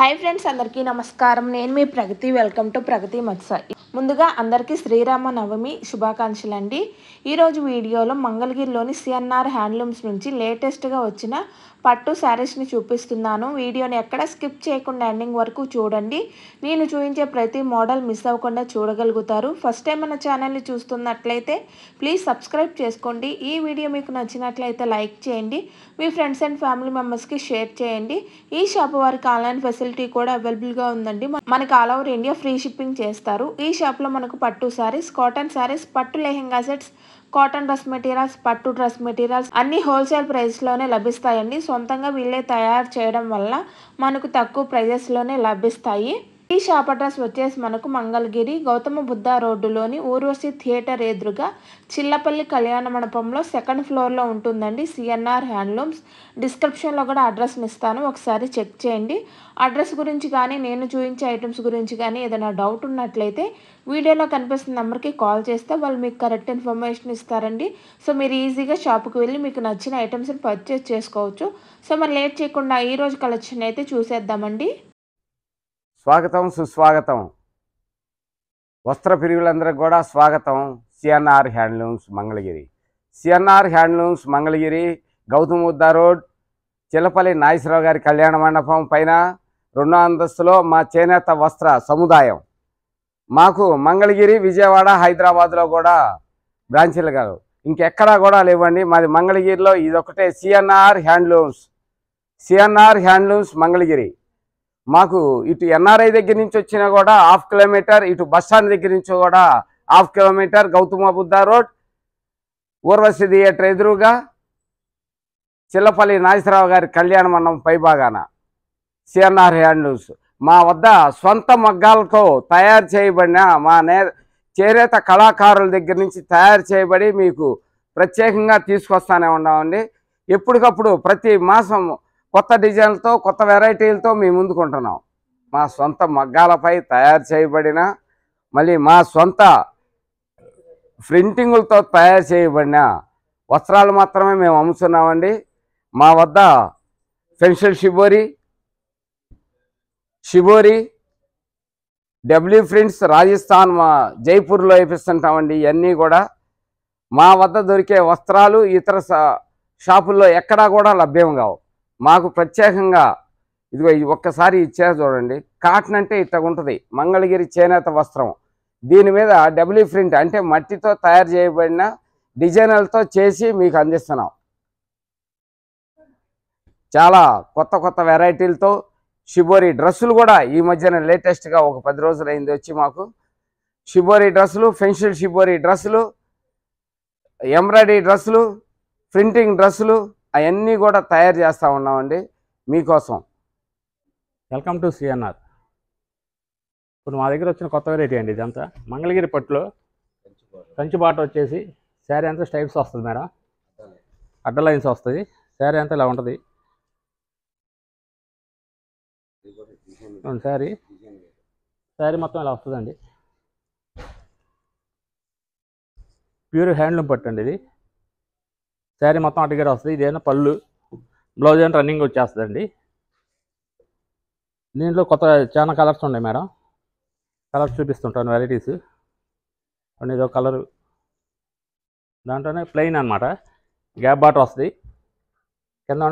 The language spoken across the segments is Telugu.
హాయ్ ఫ్రెండ్స్ అందరికీ నమస్కారం. నేను మీ ప్రగతి. వెల్కమ్ టు ప్రగతి మత్స. ముందుగా అందరికీ శ్రీరామ నవమి శుభాకాంక్షలు అండి ఈరోజు వీడియోలో మంగళగిరిలోని సిఎన్ఆర్ హ్యాండ్లూమ్స్ నుంచి లేటెస్ట్గా వచ్చిన పట్టు శారీస్ని చూపిస్తున్నాను. వీడియోని ఎక్కడ స్కిప్ చేయకుండా ఎండింగ్ వరకు చూడండి. నేను చూపించే ప్రతి మోడల్ మిస్ అవ్వకుండా చూడగలుగుతారు. ఫస్ట్ టైం మన ఛానల్ని చూస్తున్నట్లయితే ప్లీజ్ సబ్స్క్రైబ్ చేసుకోండి. ఈ వీడియో మీకు నచ్చినట్లయితే లైక్ చేయండి. మీ ఫ్రెండ్స్ అండ్ ఫ్యామిలీ మెంబర్స్కి షేర్ చేయండి. ఈ షాప్ వారికి ఆన్లైన్ ఫెసిలిటీ కూడా అవైలబుల్గా ఉందండి. మనకి all over India free shipping చేస్తారు. ఈ షాప్లో మనకు పట్టు శారీస్ కాటన్ శారీస్ పట్టు lehenga sets cotton dress materials పట్టు డ్రెస్ మెటీరియల్స్ అన్ని హోల్సేల్ ప్రైస్లోనే లభిస్తాయండి. సొంతంగా వీళ్ళే తయారు చేయడం వల్ల మనకు తక్కువ ప్రైజెస్లోనే లభిస్తాయి. ఈ షాప్ అడ్రస్ వచ్చేసి మనకు మంగళగిరి గౌతమ బుద్ధ రోడ్డులోని ఊర్వశి థియేటర్ ఎదురుగా చిల్లపల్లి కళ్యాణ మండపంలో సెకండ్ ఫ్లోర్లో ఉంటుందండి సిఎన్ఆర్ హ్యాండ్లూమ్స్. డిస్క్రిప్షన్లో కూడా అడ్రస్ని ఇస్తాను ఒకసారి చెక్ చేయండి. అడ్రస్ గురించి కానీ నేను చూపించే ఐటమ్స్ గురించి కానీ ఏదైనా డౌట్ ఉన్నట్లయితే వీడియోలో కనిపిస్తున్న నెంబర్కి కాల్ చేస్తే వాళ్ళు మీకు కరెక్ట్ ఇన్ఫర్మేషన్ ఇస్తారండి. సో మీరు ఈజీగా షాప్కి వెళ్ళి మీకు నచ్చిన ఐటమ్స్ని పర్చేస్ చేసుకోవచ్చు. సో మరి లేట్ చేయకుండా ఈ రోజు కలెక్షన్ అయితే చూసేద్దామండి. స్వాగతం సుస్వాగతం. వస్త్ర ప్రియులందరికీ కూడా స్వాగతం. CNR handlooms Mangalagiri. CNR handlooms Mangalagiri Gautam Buddha road Chilapalli Nageswararao గారి కళ్యాణ మండపం పైన రెండో అంతస్తులో మా చేనేత వస్త్ర సముదాయం. మాకు మంగళగిరి విజయవాడ హైదరాబాద్లో కూడా బ్రాంచీలు కాదు. ఇంకెక్కడా కూడా లేవండి. మాది మంగళగిరిలో ఇదొకటే CNR handlooms. CNR handlooms Mangalagiri. మాకు ఇటు ఎన్ఆర్ఐ దగ్గర నుంచి వచ్చినా కూడా హాఫ్ కిలోమీటర్ ఇటు బస్ స్టాండ్ దగ్గర నుంచి కూడా half kilometre Gautama Buddha road Urvashi theatre ఎదురుగా చిల్లపల్లి నాగేశ్వరరావు గారి కళ్యాణ మండపం పైభాగాన సిఎన్ఆర్ హ్యాండ్లూమ్స్ మా వద్ద సొంత మగ్గాలతో తయారు చేయబడిన మా నే చేనేత కళాకారుల దగ్గర నుంచి తయారు చేయబడి మీకు ప్రత్యేకంగా తీసుకొస్తానే ఉన్నామండి. ఎప్పటికప్పుడు ప్రతి మాసం కొత్త డిజైన్లతో కొత్త వెరైటీలతో మేము ముందుకుంటున్నాం. మా సొంత మగ్గాలపై తయారు చేయబడిన మళ్ళీ మా సొంత ప్రింటింగులతో తయారు చేయబడిన వస్త్రాలు మాత్రమే మేము అమ్ముతున్నామండి. మా వద్ద pencil shibori shibori W prints Rajasthan మా జైపూర్లో వేపిస్తుంటామండి. ఇవన్నీ కూడా మా వద్ద దొరికే వస్త్రాలు ఇతర షాపుల్లో ఎక్కడా కూడా లభ్యం కావు. మాకు ప్రత్యేకంగా ఇదిగో ఇది ఒక్కసారి ఇచ్చారు చూడండి. కాటన్ అంటే ఇట్లా ఉంటుంది. మంగళగిరి చేనేత వస్త్రం. దీని మీద డబ్ల్యూ ప్రింట్ అంటే మట్టితో తయారు చేయబడిన డిజైన్లతో చేసి మీకు అందిస్తున్నాం. చాలా కొత్త కొత్త వెరైటీలతో షిబోరి డ్రెస్సులు కూడా ఈ మధ్యన లేటెస్ట్గా ఒక పది రోజులు అయింది వచ్చి మాకు. షిబోరి డ్రెస్సులు ఫెన్షిల్ షిబోరి డ్రెస్సులు ఎంబ్రాయిడరీ డ్రెస్సులు ప్రింటింగ్ డ్రెస్సులు అవన్నీ కూడా తయారు చేస్తూ ఉన్నామండి మీకోసం. వెల్కమ్ టు సిఎన్ఆర్ ఇప్పుడు మా దగ్గర వచ్చిన కొత్త వెరైటీ అండి ఇదంతా. మంగళగిరి పట్టులో కంచి బాట వచ్చేసి శారీ అంతా స్టైప్స్ వస్తుంది మేడం. అడ్డ లైన్స్ వస్తుంది. శారీ అంతా ఇలా ఉంటుంది. శారీ. శారీ మొత్తం ఇలా వస్తుందండి. ప్యూర్ హ్యాండ్లూమ్ పట్టు అండి ఇది. శారీ మొత్తం అటుగారు వస్తుంది. ఇదేనా పళ్ళు. బ్లౌజ్ అని రన్నింగ్ వచ్చేస్తుందండి. దీంట్లో కొత్త చాలా కలర్స్ ఉన్నాయి మేడం. కలర్స్ చూపిస్తుంటాను వెరైటీస్ అండ్ ఇదో కలరు దాంట్లోనే ప్లెయిన్ అనమాట గ్యాప్ బాటర్ వస్తుంది. కింద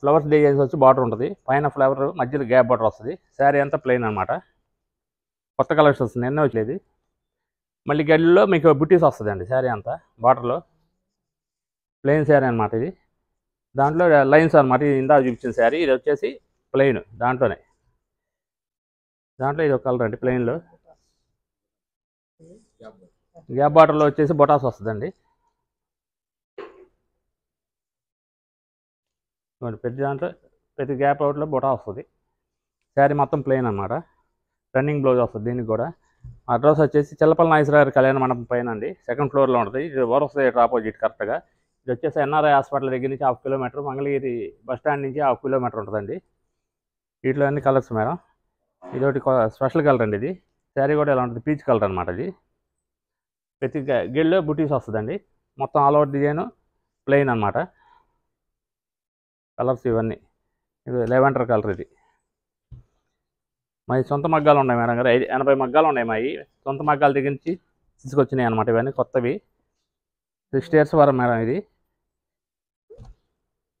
ఫ్లవర్స్ డిజైన్స్ వచ్చి బాటర్ ఉంటుంది. పైన ఫ్లవర్ మధ్యలో గ్యాప్ బాటర్ వస్తుంది. శారీ అంతా ప్లెయిన్ అనమాట కొత్త కలర్స్ వస్తుంది ఎన్నో వచ్చేది. మళ్ళీ గడిలో మీకు బుటీస్ వస్తుందండి శారీ అంతా బాటర్లో ప్లెయిన్ శారీ అనమాట ఇది. దాంట్లో లైన్స్ అనమాట ఇది ఇందా చూపించిన శారీ. ఇది వచ్చేసి ప్లెయిన్ దాంట్లోనే. దాంట్లో ఇది ఒక కలర్ అండి ప్లెయిన్లో. గ్యాప్ బాటర్లో వచ్చేసి బొటాస్ వస్తుందండి. ప్రతి దాంట్లో ప్రతి గ్యాప్ అవుట్లో బొటా వస్తుంది. శారీ మొత్తం ప్లెయిన్ అనమాట రన్నింగ్ బ్లౌజ్ వస్తుంది దీనికి కూడా. అడ్రస్ వచ్చేసి చిల్లపల్లి నాగేశ్వరరావు కళ్యాణ మండపం పైన అండి. సెకండ్ ఫ్లోర్లో ఉంటుంది. ఇది వరస థియేటర్ ఆపోజిట్ కరెక్ట్గా. ఇది వచ్చేసి ఎన్ఆర్ఐ హాస్పిటల్ దగ్గర నుంచి half kilometre Mangalagiri bus stand నుంచి హాఫ్ కిలోమీటర్ ఉంటుందండి. వీటిలో అన్ని కలర్స్ మేడం. ఇది ఒకటి స్పెషల్ కలర్ అండి ఇది. శారీ కూడా ఎలా ఉంటుంది? పీచ్ కలర్ అనమాట ఇది. ప్రతి గిల్లో బుటీస్ వస్తుందండి. మొత్తం ఆల్ ఓవర్ డిజైన్ ప్లెయిన్ అనమాట కలర్స్ ఇవన్నీ. ఇది లెవెండర్ కలర్ ఇది. మా సొంత మగ్గాలు ఉన్నాయి మేడం గారు. ఐదు ఎనభై మగ్గాలు ఉన్నాయి మావి సొంత మగ్గాల దగ్గర నుంచి తీసుకొచ్చినాయి అనమాట ఇవన్నీ కొత్తవి. సిక్స్టీ ఇయర్స్ వరకు మేడం ఇది.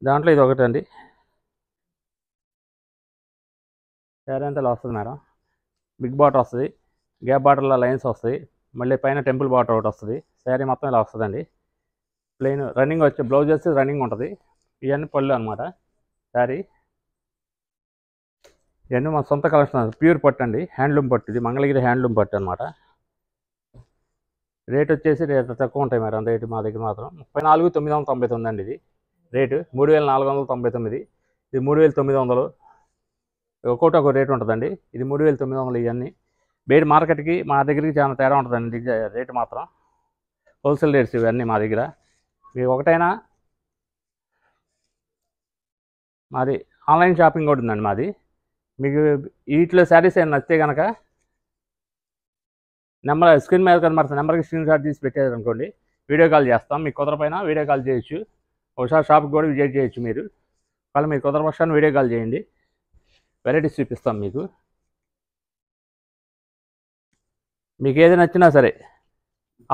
దాంట్లో ఇది ఒకటి అండి శారీ అంతా వస్తుంది మేడం. బిగ్ బాటర్ వస్తుంది. గ్యాప్ బాటర్లో లైన్స్ వస్తాయి. మళ్ళీ పైన టెంపుల్ బాటర్ ఒకటి వస్తుంది. శారీ మొత్తం ఇలా వస్తుందండి. ప్లెయిన్ రన్నింగ్ వచ్చే బ్లౌజ్ వచ్చి రన్నింగ్ ఉంటుంది. ఇవన్నీ పళ్ళు అనమాట శారీ ఇవన్నీ మా సొంత కలెక్షన్ ప్యూర్ పట్టు అండి. హ్యాండ్లూమ్ పట్టు. ఇది మంగళగిరి హ్యాండ్లూమ్ పట్టు అనమాట రేట్ వచ్చేసి రేట్ తక్కువ ఉంటాయి మేడం. రేటు మా దగ్గర మాత్రం ముప్పై నాలుగు తొమ్మిది వందల తొంభై తొమ్మిది అండి ఇది. రేటు మూడు వేల నాలుగు వందల తొంభై తొమ్మిది. ఇది మూడు వేల తొమ్మిది వందలు. ఒక్కోటి ఒక రేటు ఉంటుందండి. ఇది మూడు వేల తొమ్మిది వందలు ఇవన్నీ. బయట మార్కెట్కి మా దగ్గరికి చాలా తేడా ఉంటుందండి. రేటు మాత్రం. హోల్సేల్ రేట్స్ ఇవన్నీ మా దగ్గర. మీకు ఒకటైనా మాది ఆన్లైన్ షాపింగ్ కూడా ఉందండి మాది. మీకు వీటిలో శారీస్ ఏమైనా నచ్చితే కనుక నెంబర్ స్క్రీన్ మీద కనబడుతుంది నెంబర్కి స్క్రీన్ షాట్ తీసి పెట్టేది అనుకోండి వీడియో కాల్ చేస్తాం. మీకు కుదరపైన వీడియో కాల్ చేయొచ్చు. ఒకసారి షాప్కి కూడా విజిట్ చేయొచ్చు మీరు. ఒకవేళ మీరు కుదరపక్షాన్ని వీడియో కాల్ చేయండి. వెరైటీస్ చూపిస్తాం మీకు. మీకు ఏది నచ్చినా సరే.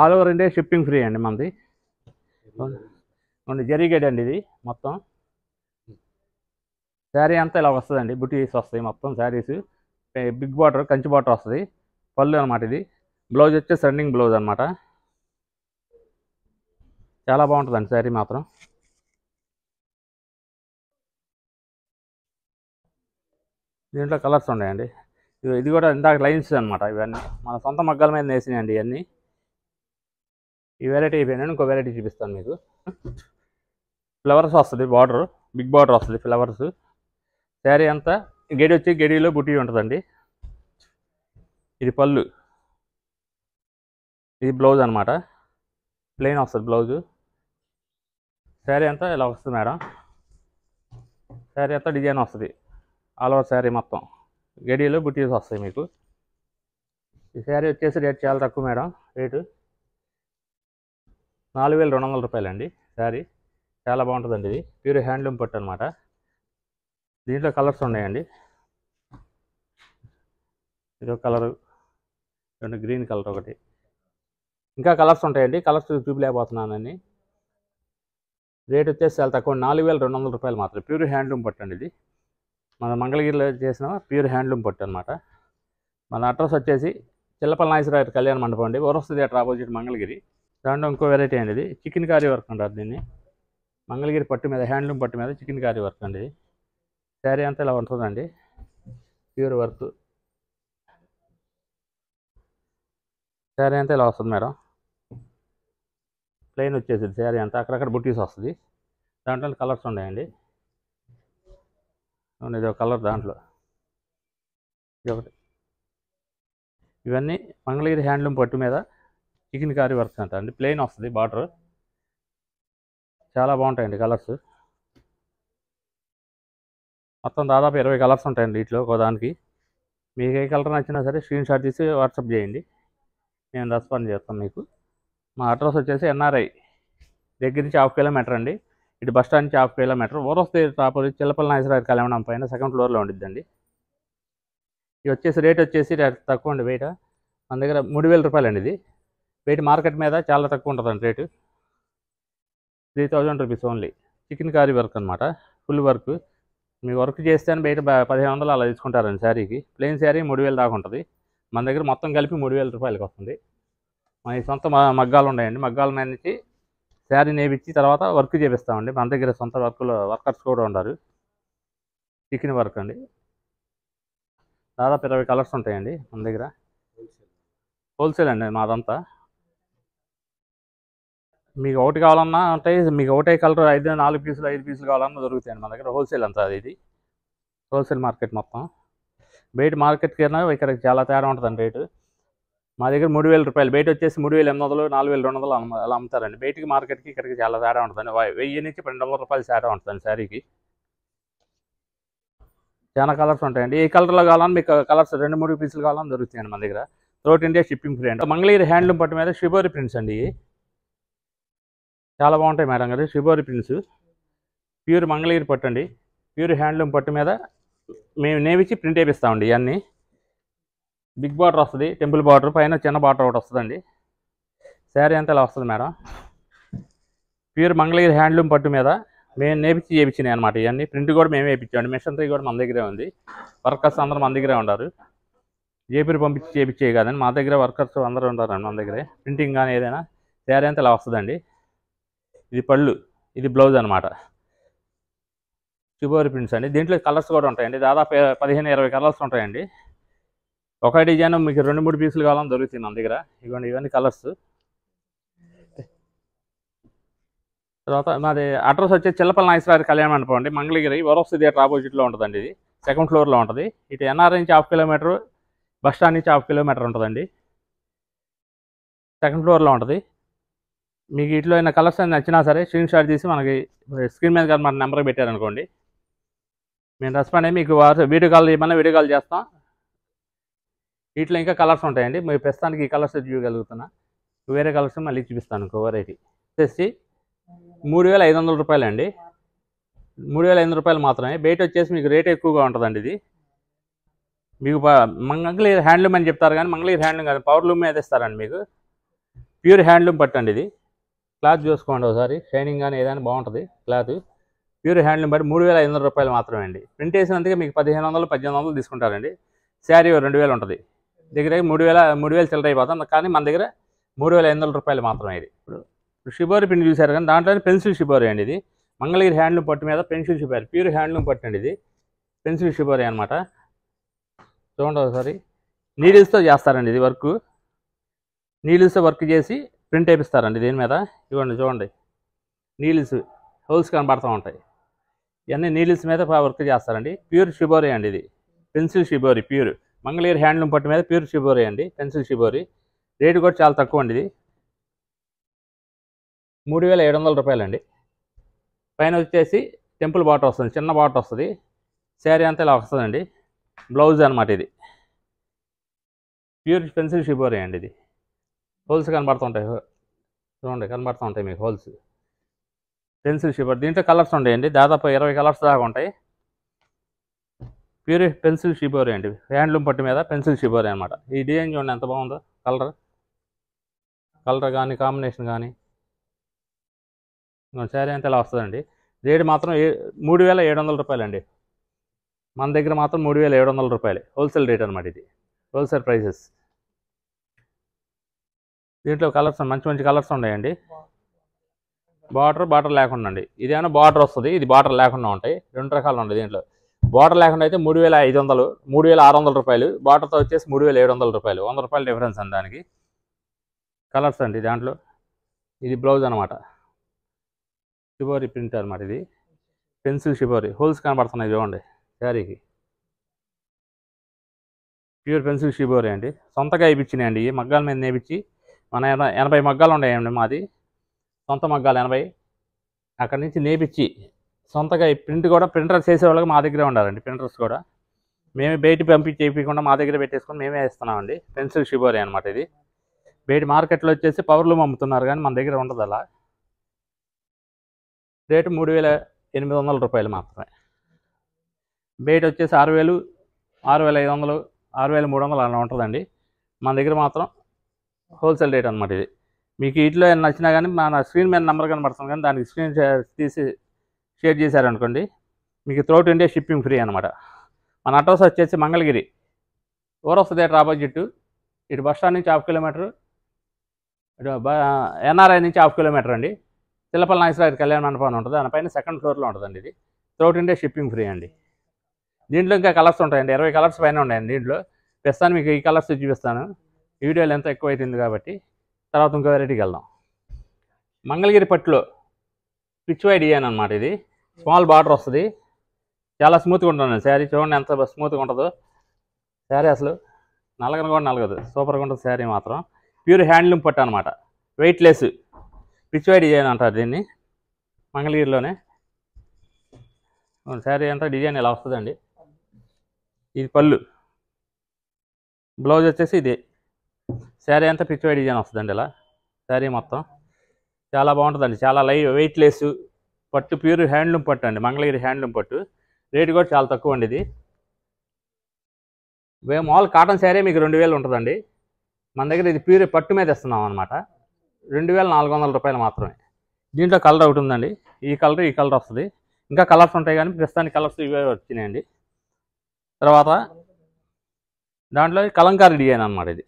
All over India shipping free అండి మనది ఓన్లీ జరిగేట్ అండి ఇది మొత్తం. శారీ అంతా ఇలా వస్తుందండి. బుటీస్ వస్తాయి మొత్తం saris. Big border Kanchi border వస్తుంది. పళ్ళు అనమాట ఇది. బ్లౌజ్ వచ్చేసి రన్నింగ్ బ్లౌజ్ అనమాట చాలా బాగుంటుందండి శారీ మాత్రం. దీంట్లో కలర్స్ ఉన్నాయండి. ఇది- కూడా ఇందాక లైన్స్ అనమాట ఇవన్నీ. మన సొంత మగ్గాల మీద వేసినాయండి ఇవన్నీ. ఈ వెరైటీ అయిపోయినాయి. ఇంకో వెరైటీ చూపిస్తాను మీకు. ఫ్లవర్స్ వస్తుంది బార్డర్. బిగ్ బార్డర్ వస్తుంది ఫ్లవర్స్. శారీ అంతా గడి వచ్చి గడిలో బుట్టి ఉంటుందండి. ఇది పళ్ళు. ఇది బ్లౌజ్ అనమాట ప్లెయిన్ వస్తుంది బ్లౌజు. శారీ అంతా ఇలా వస్తుంది మేడం. శారీ అంతా డిజైన్ వస్తుంది. ఆల్ ఓవర్ శారీ మొత్తం. గడియలు బుటీస్ వస్తాయి మీకు. ఈ శారీ వచ్చేసి రేట్ చాలా తక్కువ మేడం రేటు. నాలుగు వేల రెండు వందల రూపాయలండి శారీ. చాలా బాగుంటుందండి ఇది. ప్యూర్ హ్యాండ్లూమ్ పట్టు అనమాట దీంట్లో కలర్స్ ఉన్నాయండి. ఇదొక కలరు రెండు గ్రీన్ కలర్ ఒకటి. ఇంకా కలర్స్ ఉంటాయండి. కలర్స్ చూపిలేకపోతున్నానని రేట్ వచ్చేసి చాలా తక్కువ నాలుగు వేల రెండు వందల రూపాయలు మాత్రం ప్యూర్ హ్యాండ్లూమ్ పట్టండి ఇది. మన మంగళగిరిలో చేసిన ప్యూర్ హ్యాండ్లూమ్ పట్టు అనమాట మన అడ్రస్ వచ్చేసి చిల్లపల్లి నాగేశ్వరరావు కళ్యాణ మండపం అండి. ఓరస్ థియేటర్ ఆపోజిట్ మంగళగిరి. దాంట్లో ఇంకో వెరైటీ అండి ఇది. చికెన్ కారీ వర్క్ అంటారు దీన్ని. మంగళగిరి పట్టు మీద హ్యాండ్లూమ్ పట్టు మీద చికెన్ కారీ వర్క్ అండి శారీ అంతా ఇలా ఉంటుందండి. Pure work. శారీ అంతా ఇలా వస్తుంది మేడం. ప్లెయిన్ వచ్చేసింది శారీ అంతా. అక్కడక్కడ బుట్టీస్ వస్తుంది. దాంట్లో కలర్స్ ఉన్నాయండి. అవును, ఇది ఒక కలర్ దాంట్లో. ఒకటి ఇవన్నీ మంగళగిరి హ్యాండ్లూమ్ పట్టు మీద చికెన్ కారీ వర్క్స్ అంట అండి. ప్లెయిన్ వస్తుంది బార్డర్. చాలా బాగుంటాయండి కలర్స్. మొత్తం దాదాపు ఇరవై కలర్స్ ఉంటాయండి వీటిలో ఒక దానికి. మీకు ఏ కలర్ నచ్చినా సరే స్క్రీన్ షాట్ తీసి వాట్సాప్ చేయండి. నేను రెస్పాండ్ చేస్తాను మీకు. మా అడ్రస్ వచ్చేసి ఎన్ఆర్ఐ. దగ్గర నుంచి హాఫ్ కిలోమీటర్ అండి. ఇటు బస్ స్టాండ్ నుంచి హాఫ్ కిలోమీటర్. ఊరొస్తే టాప్ చిల్లపల్లి నాగేశ్వరరావు కళ్యాణం పైన సెకండ్ ఫ్లోర్లో ఉండిద్దండి. ఇది వచ్చేసి రేట్ వచ్చేసి రేట్ తక్కువ అండి వెయిట్. మన దగ్గర మూడు వేల రూపాయలు అండి ఇది. వెయిట్ మార్కెట్ మీద చాలా తక్కువ ఉంటుందండి rate. Three thousand rupees only. Chikankari work అనమాట ఫుల్ వర్క్. మీ వర్క్ చేస్తే అని బయట పదిహేను వందలు అలా తీసుకుంటారండి శారీకి. ప్లెయిన్ శారీ మూడు వేలు దాకా ఉంటుంది. మన దగ్గర మొత్తం కలిపి మూడు వేల రూపాయలకి వస్తుంది. మన ఈ సొంత మగ్గాలు ఉన్నాయండి. మగ్గాల మీద నుంచి శారీ నేపిచ్చి తర్వాత వర్క్ చేపిస్తామండి. మన దగ్గర సొంత వర్క్లో వర్కర్స్ కూడా ఉన్నారు. చికెన్ వర్క్ అండి. దాదాపు ఇరవై కలర్స్ ఉంటాయండి మన దగ్గర. హోల్సేల్ అండి మాదంతా. మీకు ఒకటి కావాలన్నా ఉంటాయి మీకు ఒకటే కలర్ ఐదు నాలుగు పీసులు ఐదు పీసులు కావాలన్నా దొరుకుతాయండి మన దగ్గర. హోల్సేల్ అంతా ఇది. హోల్సేల్ మార్కెట్ మొత్తం. బయట మార్కెట్కి అయినా ఇక్కడ చాలా తేడా ఉంటుందండి రేటు. మా దగ్గర మూడు వేల రూపాయలు. బయట వచ్చేసి మూడు వేల ఎనిమిది వందలు నాలుగు వేల రెండు వందలు అమ్మ- అలా అమ్ముతారండి. బయటికి మార్కెట్కి ఇక్కడికి చాలా తేడా ఉంటుందండి. వెయ్యి నుంచి పన్నెండు వందల రూపాయలు తేడా ఉంటుందండి శారీకి. చాలా కలర్స్ ఉంటాయండి. ఏ కలర్లో కావాలన్నా మీకు కలర్స్ రెండు మూడు పీసులు కావాలన్నా దొరుకుతాయండి మన దగ్గర. త్రోట్ ఇండియా షిప్పింగ్ ఫ్రీ అండి మంగళగిరి హ్యాండ్లూమ్ పట్టు మీద షిబోరి ప్రింట్స్ అండి. చాలా బాగుంటాయి మేడం గారు షిబోరి ప్రింట్స్. ప్యూర్ మంగళగిరి పట్టు అండి. ప్యూర్ హ్యాండ్లూమ్ పట్టు మీద మేము నేవిచ్చి ప్రింట్ వేపిస్తామండి ఇవన్నీ బిగ్ బార్డర్ వస్తుంది టెంపుల్ బార్డర్ పైన చిన్న బార్డర్ ఒకటి వస్తుందండి. శారీ అంతా ఇలా వస్తుంది మేడం. ప్యూర్ మంగళగిరి హ్యాండ్లూమ్ పట్టు మీద మేము నేపించి చేయించినాయి అనమాట ఇవన్నీ ప్రింట్ కూడా మేమే వేయించామండి మిషనరీ కూడా మన దగ్గరే ఉంది. వర్కర్స్ అందరూ మన దగ్గరే ఉన్నారు. జేపీని పంపించి చేయించే కాదండి. మా దగ్గర వర్కర్స్ అందరూ ఉంటారండి మన దగ్గరే. ప్రింటింగ్ కానీ ఏదైనా శారీ అంతా ఇలా వస్తుందండి. ఇది పళ్ళు ఇది బ్లౌజ్ అనమాట చిబోరి ప్రింట్స్ అండి. దీంట్లో కలర్స్ కూడా ఉంటాయండి. దాదాపు పదిహేను ఇరవై కలర్స్ ఉంటాయండి. ఒక డిజైన్ మీకు రెండు మూడు పీసులు కావాలని దొరుకుతుంది మన దగ్గర. ఇవ్వండి ఇవన్నీ కలర్స్ తర్వాత మాది అడ్రస్ వచ్చి చిల్లపల్లి నాగేశ్వర కళ్యాణ మండపం అండి. మంగళగిరి వరస్ థియేటర్ ఆపోజిట్లో ఉంటుందండి ఇది. సెకండ్ ఫ్లోర్లో ఉంటుంది. ఇటు ఎన్ఆర్ నుంచి హాఫ్ కిలోమీటర్ బస్ స్టాండ్ నుంచి హాఫ్ కిలోమీటర్ ఉంటుందండి. సెకండ్ ఫ్లోర్లో ఉంటుంది. మీకు ఇట్లో అయిన కలర్స్ అని నచ్చినా సరే స్క్రీన్ షాట్ తీసి మనకి స్క్రీన్ మీద కానీ మన నెంబర్ పెట్టారనుకోండి. మేము రెస్పాండ్ అయ్యి మీకు వాట్సాప్ వీడియో కాల్ ఏమన్నా వీడియో కాల్ చేస్తాం. వీటిలో ఇంకా కలర్స్ ఉంటాయండి. మీరు ప్రస్తుతానికి ఈ కలర్స్ చూడగలుగుతున్నా. వేరే కలర్స్ మళ్ళీ చూపిస్తాను ఇంకో వెరైటీ వచ్చేసి మూడు వేల ఐదు వందల రూపాయలు అండి మూడు వేల ఐదు రూపాయలు మాత్రమే. బయట వచ్చేసి మీకు రేట్ ఎక్కువగా ఉంటుందండి ఇది. మీకు ప- మంగళగిరి హ్యాండ్లూమ్ అని చెప్తారు కానీ మంగళగిరి హ్యాండ్లూమ్ కాదు. పవర్ లూమ్ మీద ఇస్తారండి మీకు. ప్యూర్ హ్యాండ్లూమ్ పట్టండి ఇది. క్లాత్ చూసుకోండి ఒకసారి. షైనింగ్ కానీ ఏదైనా బాగుంటుంది క్లాత్. ప్యూర్ హ్యాండ్లూమ్ బట్టి మూడు వేల ఐదు వందల రూపాయలు మాత్రమే అండి. ప్రింట్ వేసినందుకే మీకు పదిహేను వందలు పద్దెనిమిది వందలు తీసుకుంటారండి. శారీ రెండు వేలు ఉంటుంది. దగ్గర మూడు వేల మూడు వేలు చిల్లర అయిపోతుంది. కానీ మన దగ్గర మూడు వేల ఐదు వందల రూపాయలు మాత్రమే ఇది. ఇప్పుడు షిబోరి పిండి చూశారు కానీ దాంట్లోనే పెన్సిల్ షిబోరి అండి ఇది. మంగళగిరి హ్యాండ్లూమ్ పట్టు మీద పెన్సిల్ షిబోరి ప్యూర్ హ్యాండ్లూమ్ పట్టు అండి ఇది. పెన్సిల్ షిబోరి అనమాట చూడండి ఒకసారి. నీడిల్స్తో చేస్తారండి ఇది వర్క్. నీడిల్స్తో వర్క్ చేసి ప్రింట్ వేపిస్తారండి దీని మీద. ఇవ్వండి చూడండి. నీడిల్స్ హోల్స్ కనబడుతూ ఉంటాయి. ఇవన్నీ నీడిల్స్ మీద వర్క్ చేస్తారండి. ప్యూర్ షిబోరి అండి ఇది. Pencil shibori pure. Mangalagiri handloom పట్టు మీద ప్యూర్ షిబోరి అండి పెన్సిల్ షిబోరి. రేటు కూడా చాలా తక్కువ అండి ఇది. మూడు వేల ఏడు వందల రూపాయలండి. పైన వచ్చేసి టెంపుల్ బాటర్ వస్తుంది చిన్న బాటర్ వస్తుంది. శారీ అంతా ఇలా వస్తుందండి. బ్లౌజ్ అనమాట ఇది. ప్యూర్ పెన్సిల్ షిబోరీ అండి ఇది. హోల్స్ కనబడుతుంటాయి చూడండి కనబడుతూ ఉంటాయి మీకు హోల్స్. పెన్సిల్ షిబోర్ దీంట్లో కలర్స్ ఉంటాయండి. దాదాపు ఇరవై కలర్స్ దాకా ఉంటాయి. ప్యూర్ పెన్సిల్ షిబోరీ అండి. హ్యాండ్లూమ్ పట్టు మీద పెన్సిల్ షిబోరీ అనమాట ఈ డిజైన్ చూడండి ఎంత బాగుందో. కలర్. కలర్ కానీ కాంబినేషన్ కానీ శారీ అంత ఇలా వస్తుందండి. రేటు మాత్రం ఏ మూడు వేల ఏడు వందల రూపాయలండి మన దగ్గర మాత్రం మూడు వేల ఏడు వందల రూపాయలు. హోల్సేల్ రేట్ అనమాట ఇది. Wholesale prices. దీంట్లో కలర్స్ మంచి మంచి కలర్స్ ఉన్నాయండి. బార్డర్ బార్డర్ లేకుండా అండి ఇదేమో బార్డర్ వస్తుంది? ఇది బార్డర్ లేకుండా ఉంటాయి. రెండు రకాలు ఉంటాయి దీంట్లో. బార్డర్ లేకుండా అయితే మూడు వేల ఐదు వందలు మూడు వేల ఆరు వందల రూపాయలు. బార్డర్తో వచ్చేసి మూడు వేల ఏడు వందల రూపాయలు. వంద రూపాయలు డిఫరెన్స్ అండి దానికి. కలర్స్ అండి దాంట్లో. ఇది బ్లౌజ్ అనమాట షిబోరి ప్రింట్ అనమాట ఇది. Pencil shibori. హోల్స్ కనబడుతున్నాయి చూడండి శారీకి. ప్యూర్ పెన్సిల్ షిబోరి అండి. సొంతగా వేయించినాయండి ఈ మగ్గాల మీద నేపించి మన ఎనభై మగ్గాలు ఉన్నాయండి మాది. సొంత మగ్గాలు ఎనభై. అక్కడి నుంచి నేపించి సొంతగా ఈ ప్రింట్ కూడా ప్రింటర్ చేసేవాళ్ళకి మా దగ్గరే ఉండాలండి ప్రింటర్స్ కూడా. మేమే బయట పంపించి చేయకుండా మా దగ్గర పెట్టేసుకొని మేమే వేస్తున్నామండి. పెన్సిల్ షిబోరే అనమాట ఇది. బయట మార్కెట్లో వచ్చేసి పవర్లూమ్ అమ్ముతున్నారు కానీ మన దగ్గర ఉండదు అలా. రేటు మూడు వేల ఎనిమిది వందల రూపాయలు మాత్రమే. బయట వచ్చేసి ఆరు వేలు ఆరు వేల ఐదు వందలు ఆరు వేల మూడు వందలు అలా ఉంటుందండి. మన దగ్గర మాత్రం హోల్సేల్ రేట్ అనమాట ఇది. మీకు ఇంట్లో ఏమైనా నచ్చినా కానీ మన స్క్రీన్ మీద నెంబర్ కనబడుతుంది కానీ దానికి స్క్రీన్ తీసి షేర్ చేశారనుకోండి మీకు త్రౌట్ ఇండియా షిప్పింగ్ ఫ్రీ అనమాట మన అడ్రస్ వచ్చేసి మంగళగిరి. ఓరస్ థియేటర్ ఆపోజిట్ ఇటు బస్ స్టాండ్ నుంచి హాఫ్ కిలోమీటర్ ఇటు ఎన్ఆర్ఐ నుంచి హాఫ్ కిలోమీటర్ అండి. తిల్లపల్లి నాగేశ్వరరావు కళ్యాణ మండపం ఉంటుంది దానిపైన సెకండ్ ఫ్లోర్లో ఉంటుందండి ఇది. త్రౌట్ ఇండియా షిప్పింగ్ ఫ్రీ అండి. దీంట్లో ఇంకా కలర్స్ ఉంటాయండి ఇరవై కలర్స్ పైన ఉన్నాయండి దీంట్లో. ప్రస్తుతాన్ని మీకు ఈ కలర్స్ చూపిస్తాను. ఈ వీడియోలో ఎంత ఎక్కువ అవుతుంది కాబట్టి తర్వాత ఇంకో వెరైటీకి వెళ్దాం. మంగళగిరి పట్టులో పిచ్ వై డిజైన్ అనమాట ఇది. స్మాల్ బార్డర్ వస్తుంది. చాలా స్మూత్గా ఉంటుంది శారీ చూడండి ఎంత స్మూత్గా ఉంటుందో. శారీ అసలు నలగను కూడా నలగదు. సూపర్గా ఉంటుంది శారీ మాత్రం. ప్యూర్ హ్యాండ్లూమ్ పట్టు అనమాట వెయిట్లెస్ పిచ్ వై డిజైన్ అంటారు దీన్ని. మంగళగిరిలోనే. శారీ అంతా డిజైన్ ఇలా వస్తుందండి. ఇది పళ్ళు. బ్లౌజ్ వచ్చేసి ఇది. శారీ అంతా పిచ్చివై డిజైన్ వస్తుందండి ఇలా. శారీ మొత్తం. చాలా బాగుంటుందండి. చాలా లై వెయిట్ లెస్ పట్టు ప్యూర్ హ్యాండ్లూమ్ పట్టు అండి. మంగళగిరి హ్యాండ్లూమ్ పట్టు. రేటు కూడా చాలా తక్కువ అండి ఇది. మామూలు కాటన్ శారీ మీకు రెండు వేలు ఉంటుందండి. మన దగ్గర ఇది ప్యూర్ పట్టు మీద ఇస్తున్నాం అనమాట రెండు వేల నాలుగు వందల రూపాయలు మాత్రమే. దీంట్లో కలర్ ఒకటి ఉందండి. ఈ కలర్ ఈ కలర్ వస్తుంది. ఇంకా కలర్స్ ఉంటాయి కానీ ప్రస్తుతానికి కలర్స్ ఇవే వచ్చినాయండి. తర్వాత దాంట్లో కలంకారీ డిజైన్ అనమాట ఇది.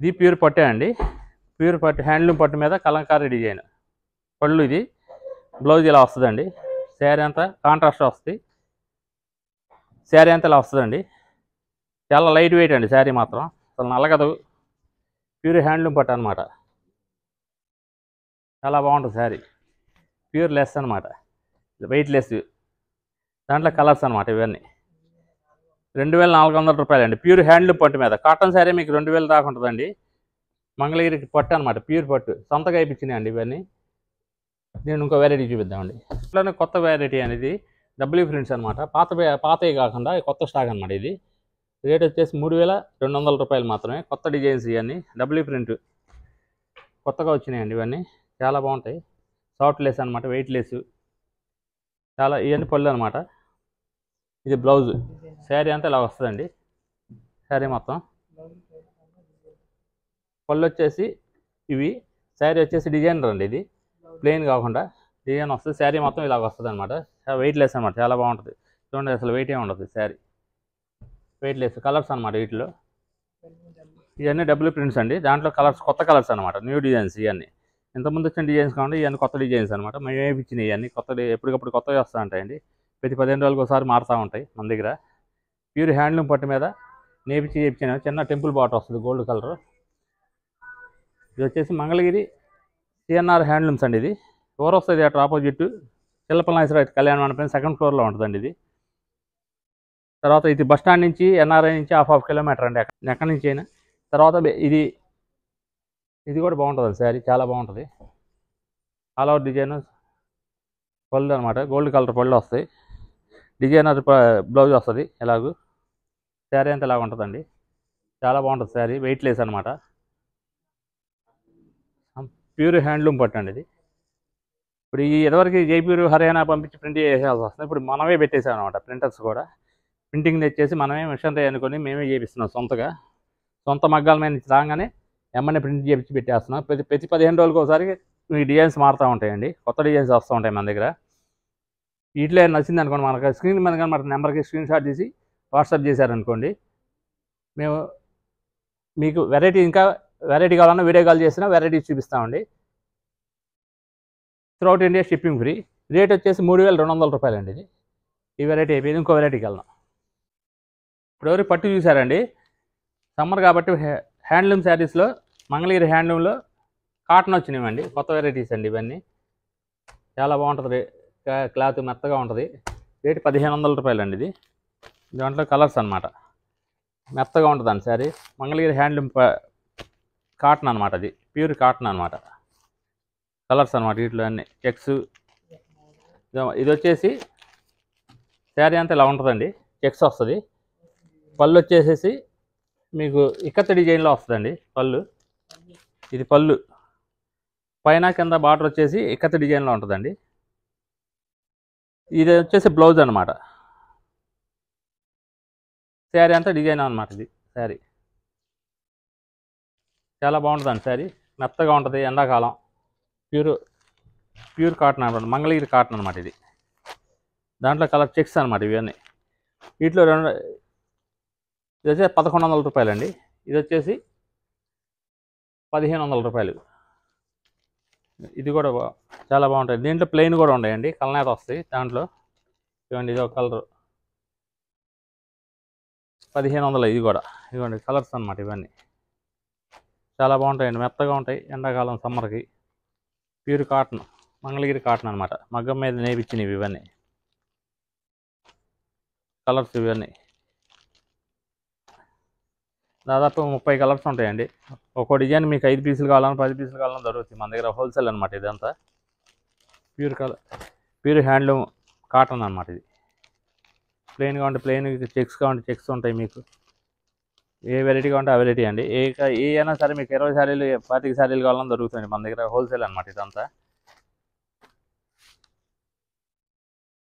ఇది ప్యూర్ పట్టే అండి. ప్యూర్ పట్టు హ్యాండ్లూమ్ పట్టు మీద కలంకారీ డిజైన్. పళ్ళు ఇది. బ్లౌజ్ ఇలా వస్తుందండి. శారీ అంతా కాంట్రాస్ట్ వస్తుంది. శారీ అంతా ఇలా వస్తుందండి. చాలా లైట్ వెయిట్ అండి శారీ మాత్రం. అసలు నల్లగదు. ప్యూర్ హ్యాండ్లూమ్ పట్టు అనమాట చాలా బాగుంటుంది శారీ. ప్యూర్ లెస్ అనమాట వెయిట్ లెస్ దాంట్లో కలర్స్ అనమాట ఇవన్నీ. రెండు వేల నాలుగు వందల రూపాయలు అండి ప్యూర్ హ్యాండ్లూమ్ పట్టు మీద. కాటన్ శారీ మీకు రెండు వేలు దాకా ఉంటుందండి. మంగళగిరికి పట్టు అనమాట ప్యూర్ పట్టు. సొంతగా ఇప్పించినాయి అండి ఇవన్నీ. నేను ఇంకో వెరైటీ చూపిద్దామండి. ఇట్లానే కొత్త వెరైటీ అనేది డబ్ల్యూ ప్రింట్స్ అనమాట పాత పాతవి కాకుండా కొత్త స్టాక్ అనమాట ఇది. రేట్ వచ్చేసి మూడు వేల రెండు వందల రూపాయలు మాత్రమే. కొత్త డిజైన్స్ ఇవన్నీ డబ్ల్యూ ప్రింట్ కొత్తగా వచ్చినాయండి ఇవన్నీ. చాలా బాగుంటాయి. సాఫ్ట్ లెస్ అనమాట వెయిట్ లెస్ చాలా ఇవన్నీ పళ్ళు అనమాట ఇది బ్లౌజ్ శారీ అంతా ఇలా వస్తుందండి. శారీ మొత్తం. పళ్ళు వచ్చేసి ఇవి. శారీ వచ్చేసి డిజైనర్ అండి ఇది. ప్లెయిన్ కాకుండా డిజైన్ వస్తుంది శారీ మొత్తం ఇలాగ వస్తుంది అనమాట వెయిట్ లెస్ అనమాట చాలా బాగుంటుంది. చూడండి అసలు వెయిట్ ఏమి ఉండదు శారీ. వెయిట్ లెస్ కలర్స్ అనమాట వీటిలో. ఇవన్నీ డబుల్ ప్రింట్స్ అండి. దాంట్లో కలర్స్ కొత్త కలర్స్ అనమాట న్యూ డిజైన్స్ ఇవన్నీ. ఇంతకుముందు వచ్చిన డిజైన్స్ కాకుండా ఇవన్నీ కొత్త డిజైన్స్ అనమాట మేము వేయించినాయి ఇవన్నీ కొత్త ఎప్పటికప్పుడు కొత్తవి వస్తూ ఉంటాయండి. ప్రతి పదిహేను రోజులకు ఒకసారి మారుతూ ఉంటాయి మన దగ్గర. ప్యూర్ హ్యాండ్లూమ్ పట్టు మీద నేపించి చేపించిన చిన్న టెంపుల్ బాటర్ వస్తుంది గోల్డ్ కలర్ ఇది వచ్చేసి మంగళగిరి సిఎన్ఆర్ హ్యాండ్లూమ్స్ అండి ఇది. ఎవరు వస్తుంది అటు ఆపోజిట్ చిల్లపల్లాశ్వర కళ్యాణ మండపం సెకండ్ ఫ్లోర్లో ఉంటుందండి ఇది. తర్వాత ఇది బస్ స్టాండ్ నుంచి ఎన్ఆర్ఐ నుంచి హాఫ్ హాఫ్ కిలోమీటర్ అండి ఎక్కడ ఎక్కడి నుంచి అయినా. తర్వాత ఇది ఇది కూడా బాగుంటుంది శారీ చాలా బాగుంటుంది. ఆల్ ఓవర్ డిజైన్ పళ్ళు అనమాట గోల్డ్ కలర్ పళ్ళు వస్తాయి. డిజైనర్ బ్లౌజ్ వస్తుంది ఎలాగూ. శారీ అంతా ఇలాగ ఉంటుందండి. చాలా బాగుంటుంది శారీ. వెయిట్ లెస్ అనమాట ప్యూర్ హ్యాండ్లూమ్ పట్టండి ఇది. ఇప్పుడు ఈ ఇదివరకు జైపూర్ హర్యానా పంపించి ప్రింట్ చేసేయాల్సి వస్తుంది. ఇప్పుడు మనమే పెట్టేసాం అనమాట ప్రింటర్స్ కూడా. ప్రింటింగ్ తెచ్చేసి మనమే మిషన్ అనుకొని మేమే చేపిస్తున్నాం సొంతగా. సొంత మగ్గాల మీద రాగానే ఎమ్మని ప్రింట్ చేపించి పెట్టేస్తున్నాం. ప్రతి ప్రతి పదిహేను రోజులకు ఒకసారి ఈ డిజైన్స్ మారుతూ ఉంటాయండి. కొత్త డిజైన్స్ వస్తూ ఉంటాయి మన దగ్గర. వీటిలో నచ్చింది అనుకోండి మనకు. స్క్రీన్ మీద కానీ మన నెంబర్కి స్క్రీన్ షాట్ తీసి వాట్సాప్ చేశారనుకోండి మేము మీకు వెరైటీ ఇంకా వెరైటీ కావాలన్నా వీడియో కాల్ చేసినా variety చూపిస్తామండి. Throughout India shipping free rate వచ్చేసి మూడు వేల రెండు వందల రూపాయలు అండి ఇది. ఈ వెరైటీ అయిపోయింది. ఇంకో వెరైటీకి వెళ్దాం. ఇప్పుడు ఎవరు పట్టు చూసారండి? సమ్మర్ కాబట్టి హ్యా- హ్యాండ్లూమ్ శారీస్లో మంగళగిరి హ్యాండ్లూమ్లో కాటన్ వచ్చినాయండి. కొత్త వెరైటీస్ అండి ఇవన్నీ. చాలా బాగుంటుంది. రే- క్లా- క్లాత్ మెత్తగా ఉంటుంది. రేట్ పదిహేను వందల రూపాయలు అండి ఇది. దాంట్లో కలర్స్ అన్నమాట. మెత్తగా ఉంటుంది అండి శారీ. మంగళగిరి హ్యాండ్లూమ్ ప- కాటన్ అనమాట అది. ప్యూర్ కాటన్ అనమాట కలర్స్ అనమాట వీటిలో అన్ని. చెక్స్ ఇది వచ్చేసి శారీ అంతా ఇలా ఉంటుందండి. చెక్స్ వస్తుంది. పళ్ళు వచ్చేసేసి మీకు ఇక్కత్త డిజైన్లో వస్తుందండి పళ్ళు. ఇది పళ్ళు. పైన కింద బార్డర్ వచ్చేసి ఇక్కత్త డిజైన్లో ఉంటుందండి. ఇది వచ్చేసి బ్లౌజ్ అనమాట శారీ అంతా డిజైన్ అనమాట ఇది శారీ. చాలా బాగుంటుందండి శారీ. మెత్తగా ఉంటుంది ఎండాకాలం. ప్యూర్ ప్యూర్ కాటన్ అనమాట మంగళగిరి కాటన్ అనమాట ఇది. దాంట్లో కలర్ చెక్స్ అనమాట ఇవన్నీ. వీటిలో రెండు ఇది వచ్చేసి పదకొండు వందల రూపాయలు అండి. ఇది వచ్చేసి పదిహేను వందల రూపాయలు. ఇది కూడా చాలా బాగుంటుంది దీంట్లో ప్లెయిన్ కూడా ఉన్నాయండి. కలనేత వస్తాయి దాంట్లో. ఇవ్వండి ఇది ఒక కలర్. పదిహేను వందలు ఇది కూడా. ఇవ్వండి కలర్స్ అన్నమాట ఇవన్నీ. చాలా బాగుంటాయండి. మెత్తగా ఉంటాయి. ఎండాకాలం సమ్మర్కి. Pure cotton. మంగళగిరి కాటన్ అనమాట మగ్గం మీద నేపించినవి ఇవన్నీ. కలర్స్ ఇవన్నీ. దాదాపు ముప్పై కలర్స్ ఉంటాయండి. ఒక్కో డిజైన్ మీకు ఐదు పీసులు కావాలని పది పీసులు కావాలని దొరుకుతుంది మన దగ్గర హోల్సేల్ అనమాట ఇదంతా. Pure colour pure handloom cotton అనమాట ఇది. ప్లెయిన్గా ఉంటే ప్లెయిన్ చెక్స్ ఉంటే చెక్స్ ఉంటాయి మీకు. ఏ వెరైటీగా ఉంటే ఆ వెరైటీ అండి. ఏ ఏ అయినా సరే మీకు ఇరవై శారీలు పాతిక శారీలు కావాలన్నా దొరుకుతుంది మన దగ్గర హోల్సేల్ అనమాట ఇదంతా.